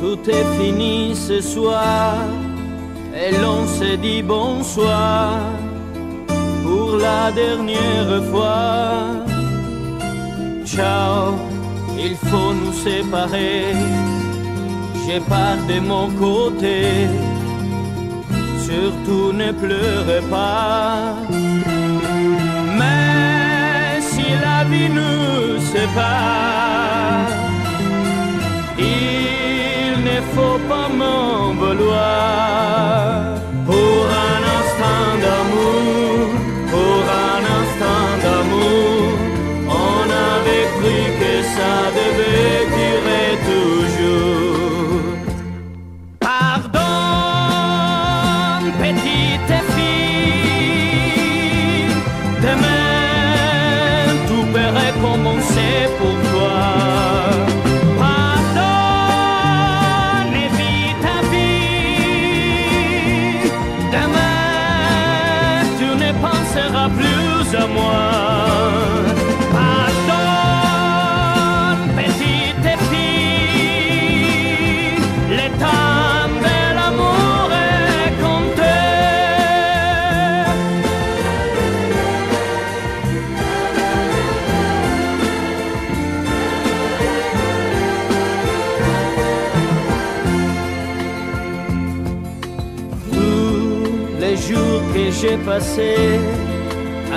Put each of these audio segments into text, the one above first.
tout est fini ce soir et l'on s'est dit bonsoir pour la dernière fois. Ciao, il faut nous séparer. J'ai pars de mon côté. Surtout ne pleurez pas. Mais si la vie nous sépare, on veut les jours que j'ai passés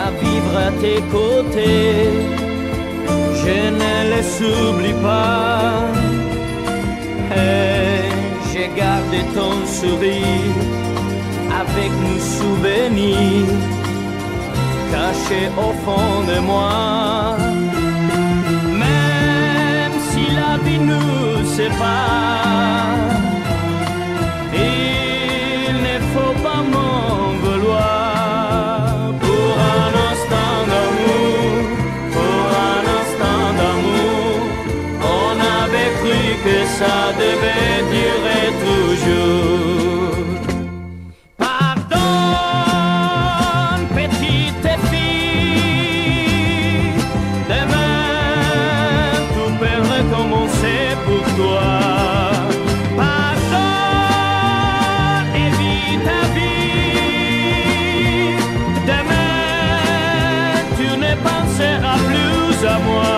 à vivre à tes côtés, je ne les oublie pas. Et j'ai gardé ton sourire avec nos souvenirs cachés au fond de moi. Même si la vie nous sépare, à moi.